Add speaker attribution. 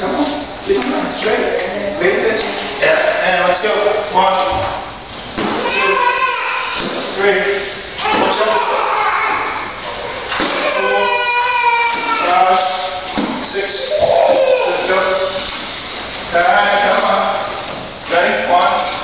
Speaker 1: Come on. Leave it straight. Make it.
Speaker 2: Yeah. And let's go. One. Two. Three. Come on. Ready? One.